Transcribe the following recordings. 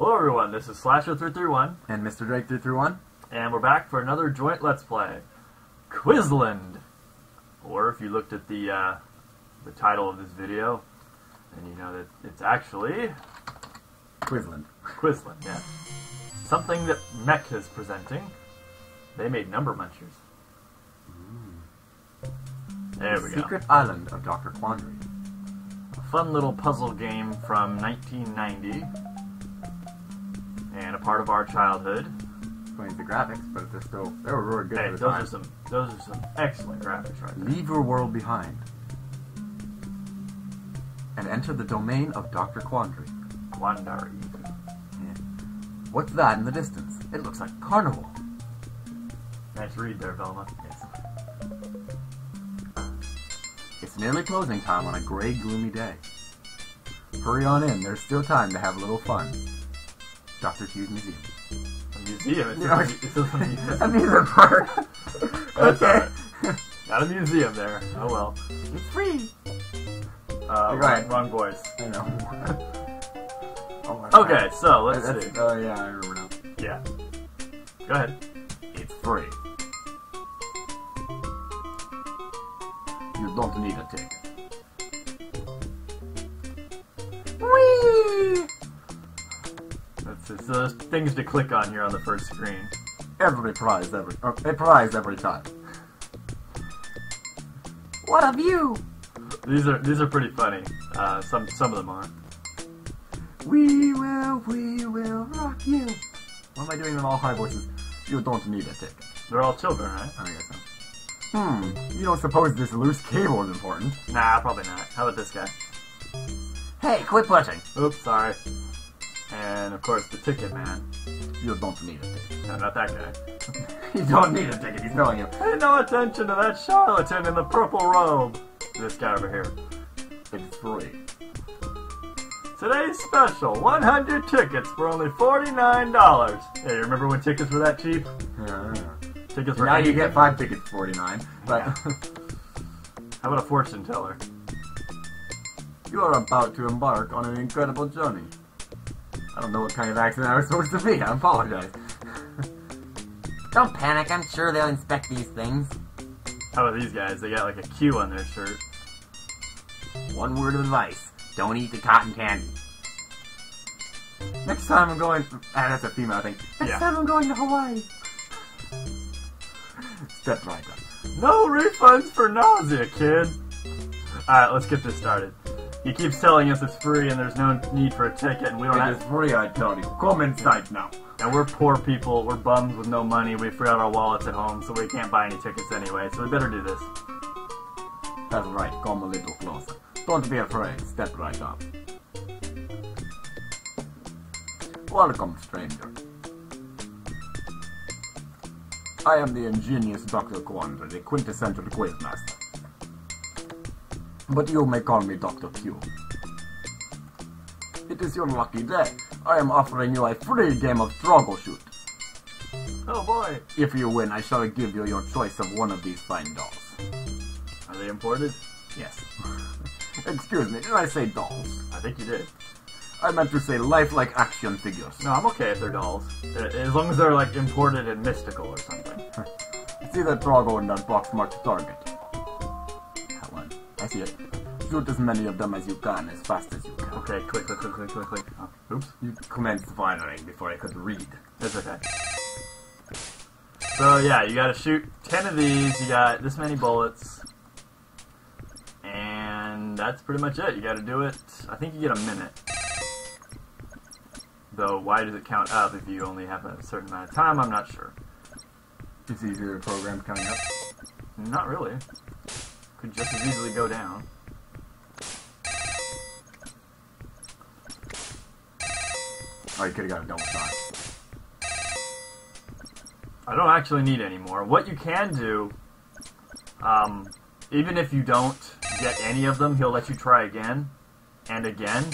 Hello everyone, this is Slasher331, And Mr. Jake 331? and we're back for another joint Let's Play. Quizland! Or if you looked at the, uh, the title of this video, then you know that it's actually Quizland. Quizland, yeah. Something that MECC is presenting. They made Number Munchers. There we go. Secret Island of Dr. Quandary. A fun little puzzle game from 1990. And a part of our childhood. Explains the graphics, but they're still, they were really good Hey, those the are some those are some excellent graphics right there. Leave your world behind. And enter the domain of Dr. Quandary. Quandary. What's that in the distance? It looks like carnival. Nice read there, Velma. Yes. It's nearly closing time on a gray, gloomy day. Hurry on in, there's still time to have a little fun. Dr. Q's Museum. A museum. It's, Yeah. a, it's a museum. Amusement park. That's okay. alright. Got a museum there. Oh well. It's free. Uh, right. Wrong, wrong voice. I know. oh my Okay, God. so let's That's- see. Oh yeah, I remember now. Yeah. Go ahead. It's free. You don't need a ticket. Whee! Just uh, things to click on here on the first screen. Every prize every uh, a prize every time. What a view! These are these are pretty funny. Uh, some some of them are. We will, we will rock you. Why am I doing in all high voices? You don't need a ticket. They're all children, right? I guess so. Hmm. You don't suppose this loose cable is important? Nah, probably not. How about this guy? Hey, quit pushing. Oops, sorry. And of course the ticket man. You don't need a ticket. No, not that guy. You don't need a ticket. He's telling you. Pay no attention to that charlatan in the purple robe. This guy over here. It's free. Today's special, 100 tickets for only $49. Hey, you remember when tickets were that cheap? Yeah. Tickets were Now you get five tickets for 49. But Yeah. How about a fortune teller? you are about to embark on an incredible journey. I don't know what kind of accent I was supposed to be. I apologize. don't panic. I'm sure they'll inspect these things. How about these guys? They got like a Q on their shirt. One word of advice. Don't eat the cotton candy. Next time I'm going... Ah, that's a female thing. Next Yeah. time I'm going to Hawaii. Step right up. No refunds for nausea, kid. Alright, let's get this started. He keeps telling us it's free and there's no need for a ticket and we don't It is have, free, I tell you. Come inside now. and we're poor people, we're bums with no money, we forgot our wallets at home, so we can't buy any tickets anyway, so we better do this. That's right, come a little closer. Don't be afraid, step right up. Welcome, stranger. I am the ingenious Dr. Quandary, the quintessential quizmaster. But you may call me Dr. Q. It is your lucky day. I am offering you a free game of troubleshoot. Oh boy. If you win, I shall give you your choice of one of these fine dolls. Are they imported? Yes. Excuse me, did I say dolls? I think you did. I meant to say lifelike action figures. No, I'm okay if they're dolls. Uh, As long as they're like imported and mystical or something. See that Drago in that box marked target? I see it. Shoot as many of them as you can, as fast as you can. Okay, click, click, click, click, click, click. Oh, oops. You commenced firing before I could read. That's okay. So yeah, you gotta shoot 10 of these, you got this many bullets. And that's pretty much it. You gotta do it, I think you get a minute. Though, why does it count up if you only have a certain amount of time? I'm not sure. It's easier to program coming up. Not really. Could just as easily go down. Oh, you could have got a double shot. I don't actually need any more. What you can do, um, even if you don't get any of them, he'll let you try again and again.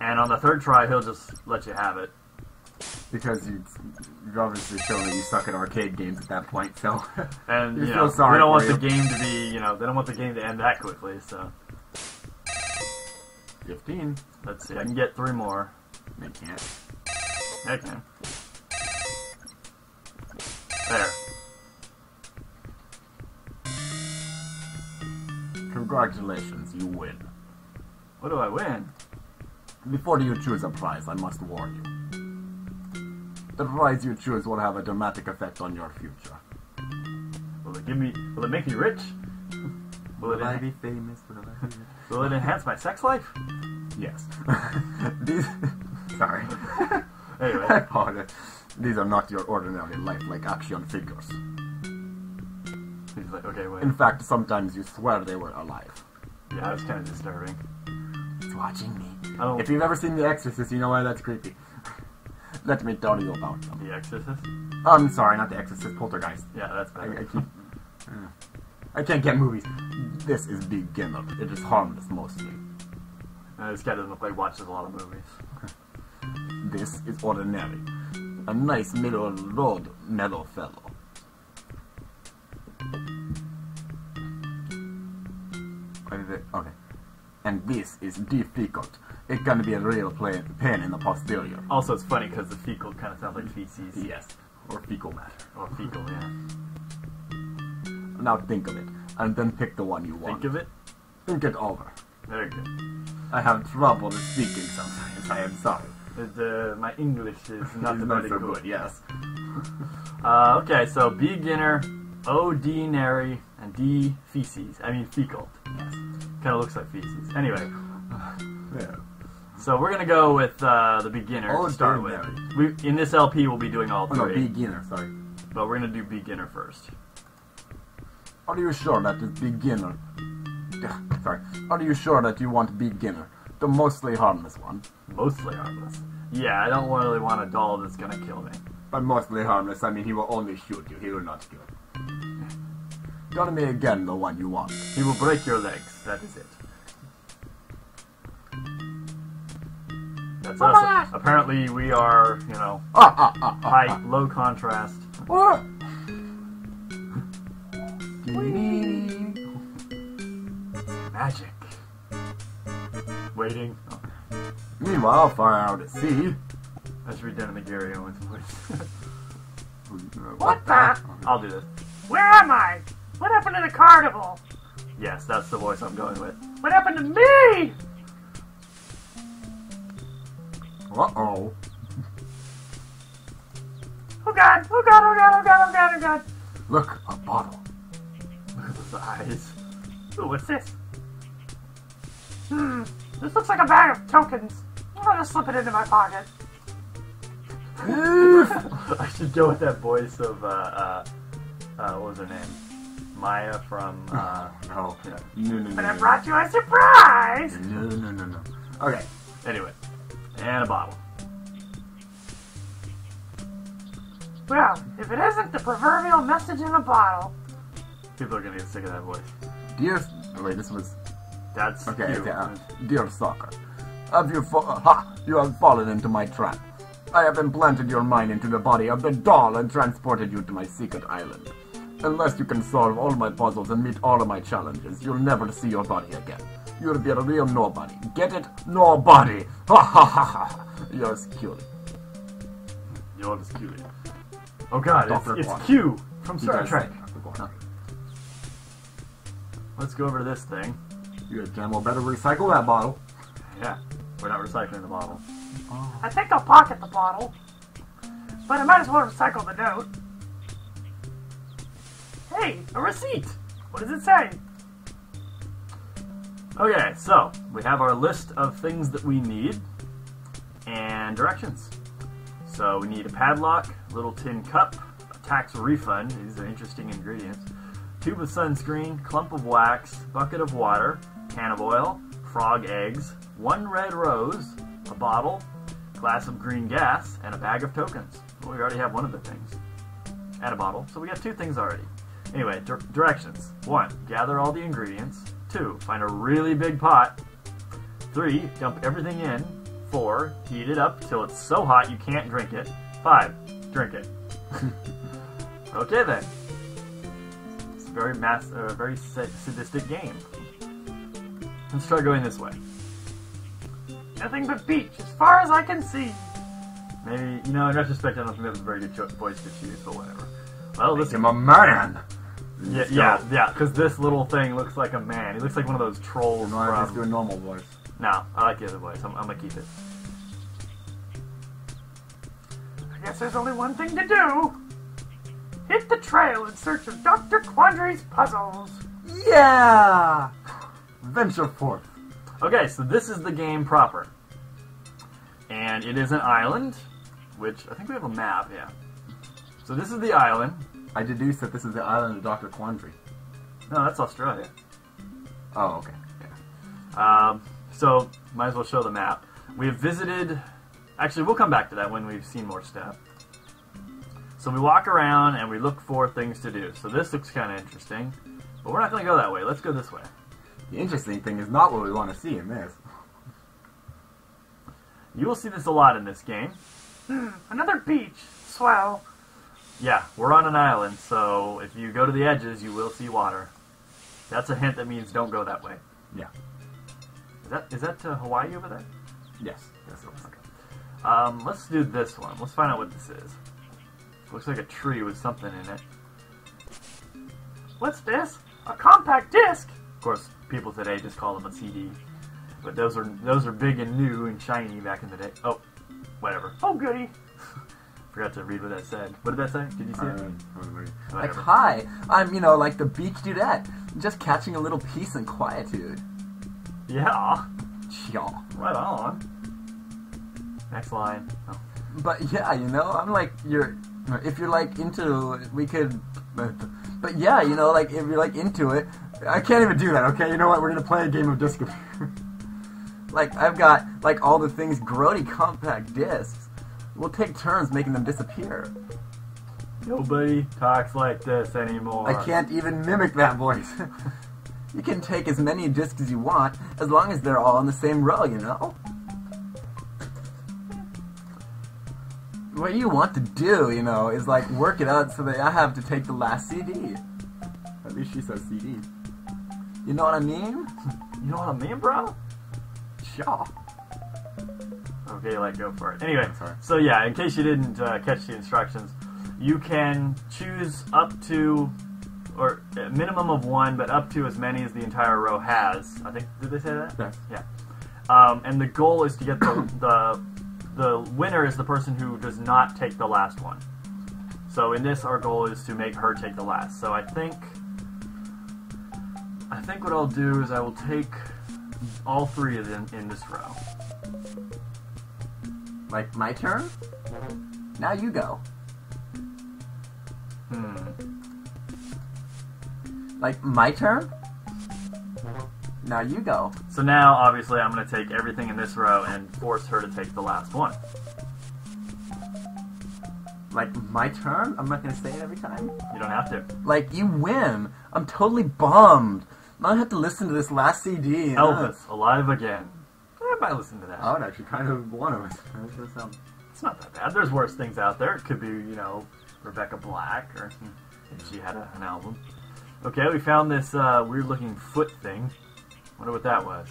And on the third try, he'll just let you have it. Because you, you've obviously shown that you suck at arcade games at that point, so. And You you feel know, sorry we don't want for the game to be, you know, they don't want the game to end that quickly. So 15. let's see, I can get three more. They can't. I can. There. Congratulations, you win. What do I win? Before you choose a prize, I must warn you. The prize you choose will have a dramatic effect on your future. Will it give me? Will it make me rich? Will it? Will I be famous? Will I be... will it enhance my sex life? yes. These... Sorry. Anyway, Apologize. These are not your ordinary lifelike action figures. he's like, okay, wait. In fact, sometimes you swear they were alive. Yeah, that's kind of disturbing. It's watching me. Oh, If you've ever seen The Exorcist, you know why that's creepy. Let me tell you about them. The Exorcist. I'm sorry, not The Exorcist, Poltergeist. Yeah, that's I, I better. keep. uh, I can't get movies. This is beginner. It is harmless mostly. Uh, this guy doesn't look like he watches a lot of movies. This is ordinary. A nice middle of the road mellow fellow. What is it? Okay. And this is difficult. It can be a real pain in the posterior. Also, it's funny because the fecal kind of sounds like feces. Yes. Or fecal matter. Or fecal, yeah. Now think of it, and then pick the one you want. Think of it. Think it over. Very good. I have trouble speaking sometimes. I am sorry. The, my English is not It's very so good. Yes. Uh, okay, so beginner, ordinary, and D feces. I mean fecal. Yes. Kind of looks like feces. Anyway, Yeah. so we're gonna go with uh, the beginner to start with. We in this LP we'll be doing all Oh, no, three, beginner. Sorry. but we're gonna do beginner first. Are you sure that is beginner? Sorry. Are you sure that you want beginner, the mostly harmless one? Mostly harmless. Yeah, I don't really want a doll that's gonna kill me. By mostly harmless, I mean he will only shoot you. He will not kill. Tell me again the one you want. He will break your legs. That is it. That's us. Apparently, we are, you know, Ah ah ah high, low contrast. ah. Magic. Waiting. Oh, Meanwhile, far out at sea. I should read down in the Gary Owens voice. What the? I'll do this. Where am I? What happened to the carnival? Yes, that's the voice I'm going with. What happened to me? Uh oh. Oh god, oh god, oh god, oh god, oh god, oh god. Look, a bottle. Look at those eyes. Ooh, what's this? Hmm, this looks like a bag of tokens. I'm gonna slip it into my pocket. I should go with that voice of, uh, uh, uh, what was her name? Maya from, uh, No. No, no, no. But I no. brought you a surprise! No, no, no, no. Okay. Anyway, and a bottle. Well, if it isn't the proverbial message in a bottle. People are gonna get sick of that voice. Dear. Oh, wait, this was. That's Okay, you. okay, uh, dear soccer, have you fa- ha? You have fallen into my trap. I have implanted your mind into the body of the doll and transported you to my secret island. Unless you can solve all my puzzles and meet all of my challenges, you'll never see your body again. You'll be a real nobody. Get it? Nobody. Ha ha ha ha. You're cute. You're just cute. Oh god, Dr. it's, Quark. it's Q from Star Trek. say Let's go over to this thing. You damn well better recycle that bottle. Yeah, we're not recycling the bottle. I think I'll pocket the bottle. But I might as well recycle the note. Hey, a receipt! What does it say? Okay, so we have our list of things that we need and directions. So we need a padlock, little tin cup, a tax refund, these are interesting ingredients, tube of sunscreen, clump of wax, bucket of water, can of oil, frog eggs, one red rose, a bottle, glass of green gas, and a bag of tokens. Well, we already have one of the things. And a bottle, so we got two things already. Anyway, dir- directions. One, gather all the ingredients. Two, find a really big pot. Three, dump everything in. Four, heat it up till it's so hot you can't drink it. Five, drink it. okay then. It's a very mass, uh, very sadistic game. Let's try going this way. Nothing but beach as far as I can see. Maybe, you know, in retrospect, I don't think that was a very good cho- voice to choose, but whatever. Well, Make this him a man. Yeah, yeah, yeah, because this little thing looks like a man. He looks like one of those trolls No, I just do a normal voice. No, I like the other voice. I'm, I'm gonna keep it. I guess there's only one thing to do. Hit the trail in search of Dr. Quandary's puzzles. Yeah. Venture forth. Okay, so this is the game proper. And it is an island, which I think we have a map, yeah. So this is the island. I deduce that this is the island of Doctor Quandary. No, that's Australia. Oh, okay. Um, so, might as well show the map. We have visited. Actually, we'll come back to that when we've seen more stuff. So we walk around and we look for things to do. So this looks kind of interesting, but we're not going to go that way. Let's go this way. The interesting thing is not what we want to see in this. You will see this a lot in this game. Another beach. Swell. Yeah, we're on an island, so if you go to the edges, you will see water. That's a hint that means don't go that way. Yeah. Is that is that uh, Hawaii over there? Yes. Yes. it. Um, let's do this one. Let's find out what this is. Looks like a tree with something in it. What's this? A compact disc. Of course, people today just call them a CD, but those are those are big and new and shiny back in the day. Oh, whatever. Oh, goody. Forgot to read what that said. What did that say? Did you see it? Uh, like, hi, I'm, you know, like the beach dudette. Just catching a little peace and quietude. Yeah. Yeah. Right on. Next line. Oh. But yeah, you know, I'm like, you're, if you're like into, we could, but, but yeah, you know, like if you're like into it, I can't even do that, okay? You know what? We're gonna play a game of disc. like, I've got, like, all the things grody compact discs. We'll take turns making them disappear. Nobody talks like this anymore. I can't even mimic that voice. you can take as many discs as you want, as long as they're all in the same row, you know? What you want to do, you know, is like work it out so that I have to take the last CD. At least she says CD. You know what I mean? You know what I mean, bro? Sure. Okay, like go for it. Anyway, Sorry. so yeah, in case you didn't uh, catch the instructions, you can choose up to, or a minimum of one, but up to as many as the entire row has. I think did they say that? Yes. Yeah. Um, and the goal is to get the, the the winner is the person who does not take the last one. So in this, our goal is to make her take the last. So I think I think what I'll do is I will take all three of them in this row. Like, my turn? Now you go. Hmm. Like, my turn? Now you go. So now, obviously, I'm going to take everything in this row and force her to take the last one. Like, my turn? I'm not gonna say it every time? You don't have to. Like, you win. I'm totally bummed. Now I have to listen to this last CD. Elvis, alive again. Might listen to that. I would actually kind of want to. Does sound- It's not that bad. There's worse things out there. It could be, you know, Rebecca Black, or she had a, an album. Okay, we found this uh, weird looking foot thing. Wonder what that was.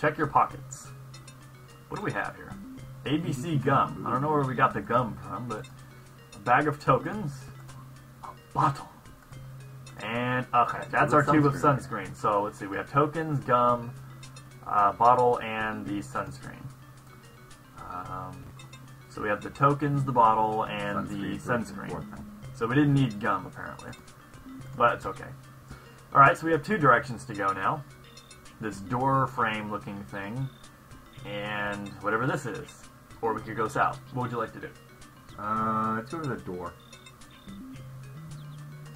Check your pockets. What do we have here? ABC gum. I don't know where we got the gum from, but a bag of tokens, a bottle, and okay, that's our tube of sunscreen. sunscreen. So let's see, we have tokens, gum, uh, bottle, and the sunscreen. Um, so we have the tokens, the bottle, and the sunscreen. So we didn't need gum apparently, but it's okay. All right, so we have two directions to go now. This door frame looking thing, and whatever this is. Or we could go south. What would you like to do? Uh, let's go to the door.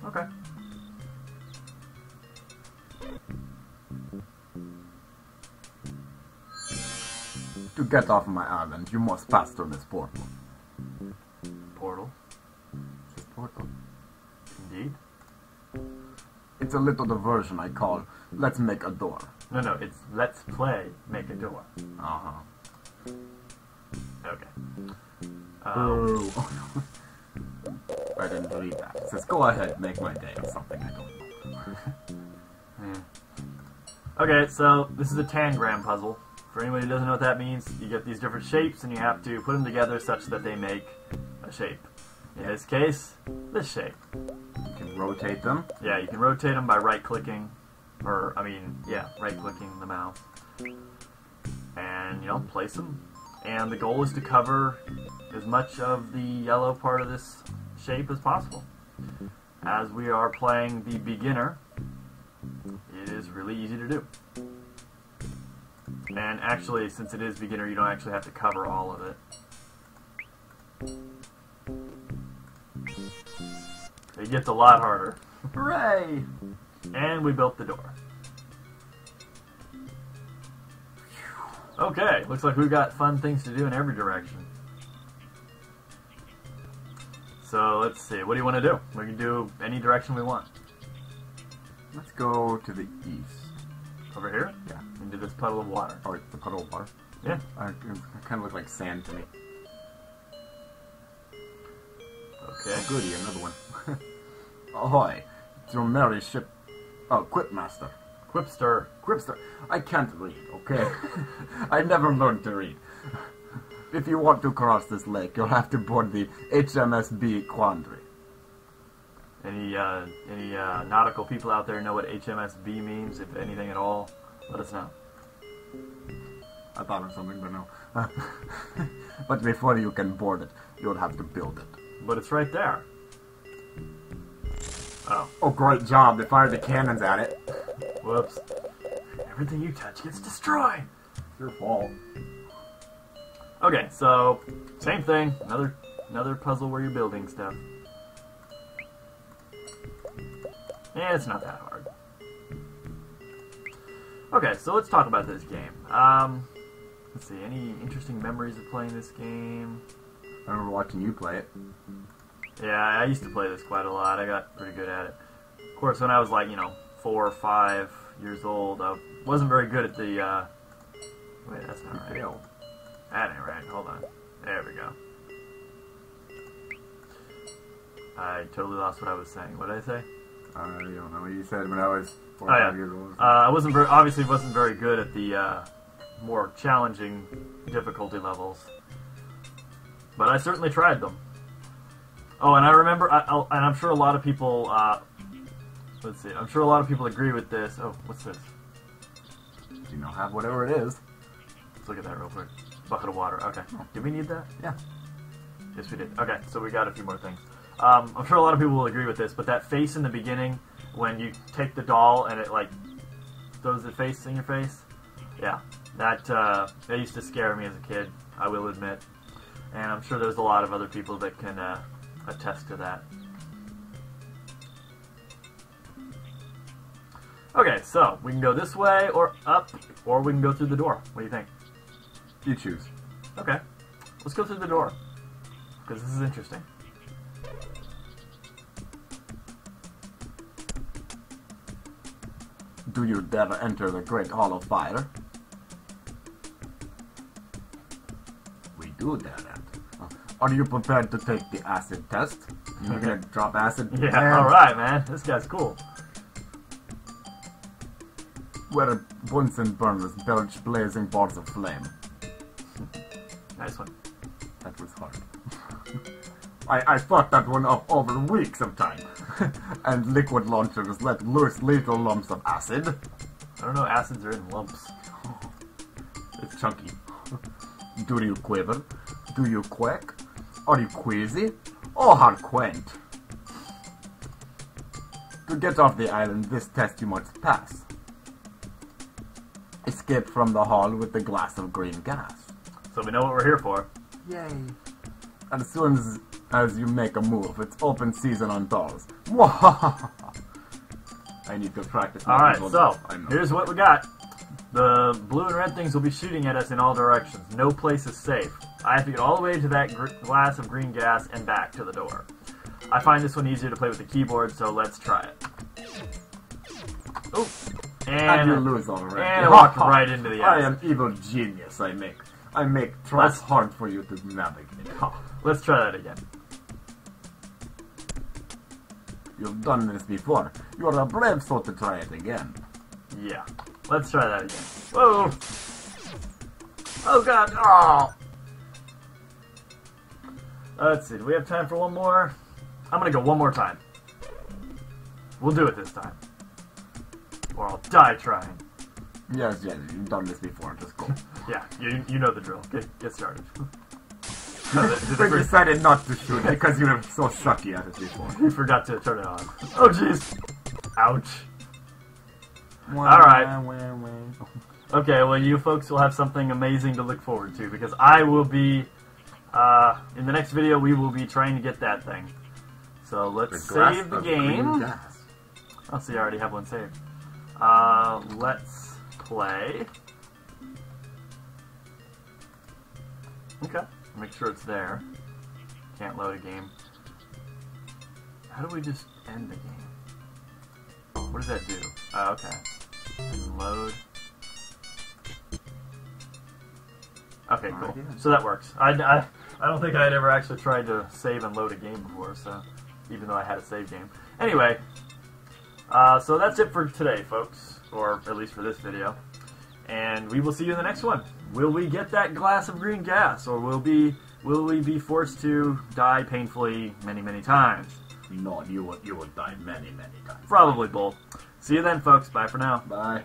Okay. To get off my island, you must pass through this portal. Portal. Portal. Indeed. It's a little diversion I call Let's Make a Door. No, no, it's let's play, make a door. Uh-huh. Okay. Um, Oh. oh no. I didn't read that. It says, go ahead, make my day or something. I don't know. hmm. Okay, so this is a tangram puzzle for anybody who doesn't know what that means, you get these different shapes and you have to put them together such that they make a shape. In this case, this shape. You can rotate them. Yeah, you can rotate them by right clicking, or, I mean, yeah, right clicking the mouse. And, you know, place them. And the goal is to cover as much of the yellow part of this shape as possible. As we are playing the beginner, it is really easy to do. And actually, since it is beginner, you don't actually have to cover all of it. It gets a lot harder. Hooray! And we built the door. Okay, looks like we've got fun things to do in every direction. So let's see, what do you want to do? We can do any direction we want. Let's go to the east. Over here? Yeah. Into this puddle of water. Oh, it's the puddle of water. Yeah. Uh, it kind of look like sand to me. Okay. Oh, goody, another one. Ahoy! It's your merry ship. Oh, Quipmaster. Quipster. Quipster. I can't read, okay? I never learned to read. If you want to cross this lake, you'll have to board the HMSB Quandary. Any uh, any uh, nautical people out there know what HMSB means, if anything at all? Let us know. I thought of something, but no. but before you can board it, you'll have to build it. But it's right there. Oh, Oh, great job. They fired the cannons at it. whoops. Everything you touch gets destroyed. It's Your fault. Okay, so same thing. Another another puzzle where you're building stuff. Yeah, it's not that hard. Okay, so let's talk about this game. Um, let's see. Any interesting memories of playing this game? I remember watching you play it. Yeah, I used to play this quite a lot. I got pretty good at it. Of course, when I was like, you know, four or five years old, I wasn't very good at the. Uh... Wait, that's not right. Failed. That ain't right. Hold on. There we go. I totally lost what I was saying. What did I say? I don't know what you said when I was four Oh, yeah. years old. Uh, I wasn't very, obviously wasn't very good at the uh, more challenging difficulty levels, but I certainly tried them. Oh, and I remember, I, and I'm sure a lot of people. Uh, let's see. I'm sure a lot of people agree with this. Oh, what's this? you know, have whatever it is. Let's look at that real quick. Bucket of water. Okay. Did we need that? Yeah. Yes, we did. Okay, so we got a few more things. Um, I'm sure a lot of people will agree with this, but that face in the beginning, when you take the doll and it like throws the face in your face, yeah, that uh, that used to scare me as a kid. I will admit, and I'm sure there's a lot of other people that can uh, attest to that. Okay, so we can go this way or up, or we can go through the door. What do you think? You choose. Okay, let's go through the door because this is interesting. Do you dare enter the Great Hall of Fire? We do dare that. Uh, Are you prepared to take the acid test? You're gonna drop acid? Yeah, Man, all right, man. This guy's cool. Where Bunsen burners belch blazing balls of flame. Nice one. That was hard. I, I thought that one up over weeks of time. and liquid launchers let loose lethal lumps of acid. I don't know. Acids are in lumps. It's chunky. Do you quiver? Do you quack? Are you queasy? Or harquent? To get off the island, this test you must pass. Escape from the hall with the glass of green gas. So we know what we're here for. Yay. And as soon as, as you make a move, it's open season on dolls. I need to practice. All right. So here's what we got. The blue and red things will be shooting at us in all directions. No place is safe. I have to get all the way to that gr- glass of green gas and back to the door. I find this one easier to play with the keyboard, so let's try it. Oh, And you lose already. and I walked right into the I am evil genius. I make I make Let's- hard for you to navigate. let's try that again. You've done this before. You are a brave soul to try it again. Yeah, let's try that again. Whoa! Oh god! Oh! Let's see, do we have time for one more? I'm gonna go one more time. We'll do it this time. Or I'll die trying. Yes, yes, you've done this before. Just go. Yeah, you, you know the drill. Get, get started. No, the- the- we the- decided not to shoot because you were so sucky at it before. You forgot to turn it on. Oh jeez! Ouch. All right. Okay, well, you folks will have something amazing to look forward to because I will be, uh, in the next video, we will be trying to get that thing. So let's save the game. I'll see, I already have one saved. Uh, let's play. Okay, make sure it's there. Can't load a game. How do we just end the game? What does that do? Oh, okay. And load. Okay, cool. So that works. I, I, I don't think I had ever actually tried to save and load a game before, so even though I had a save game. Anyway, uh, so that's it for today, folks, or at least for this video. And we will see you in the next one. Will we get that glass of green gas, or will be will we be forced to die painfully many, many times? No, you will you will die many many times. Probably both. See you then, folks. Bye for now. Bye.